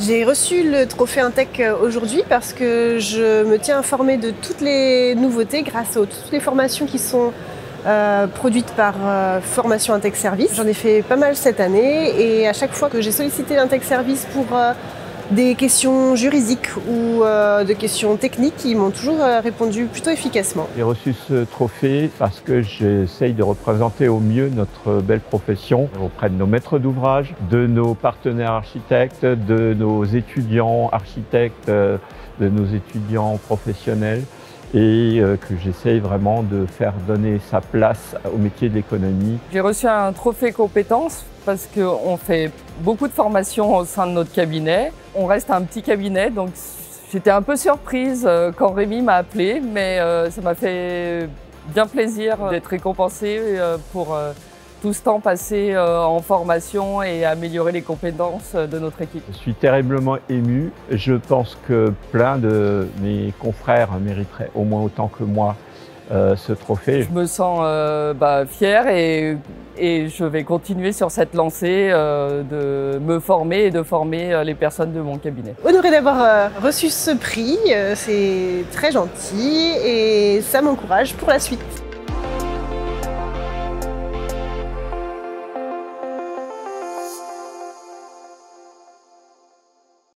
J'ai reçu le trophée Intech aujourd'hui parce que je me tiens informée de toutes les nouveautés grâce à toutes les formations qui sont euh, produites par euh, Formation Intech Service. J'en ai fait pas mal cette année et à chaque fois que j'ai sollicité l'Intech Service pour euh, des questions juridiques ou euh, de questions techniques, ils m'ont toujours euh, répondu plutôt efficacement. J'ai reçu ce trophée parce que j'essaye de représenter au mieux notre belle profession auprès de nos maîtres d'ouvrage, de nos partenaires architectes, de nos étudiants architectes, euh, de nos étudiants professionnels et que j'essaye vraiment de faire donner sa place au métier de l'économie. J'ai reçu un trophée compétences parce qu'on fait beaucoup de formations au sein de notre cabinet. On reste un petit cabinet, donc j'étais un peu surprise euh, quand Rémi m'a appelé, mais euh, ça m'a fait bien plaisir d'être récompensée euh, pour tout ce temps passé en formation et améliorer les compétences de notre équipe. Je suis terriblement ému. Je pense que plein de mes confrères mériteraient au moins autant que moi euh, ce trophée. Je me sens euh, bah, fière et, et, je vais continuer sur cette lancée euh, de me former et de former les personnes de mon cabinet. Honoré d'avoir reçu ce prix, c'est très gentil et ça m'encourage pour la suite.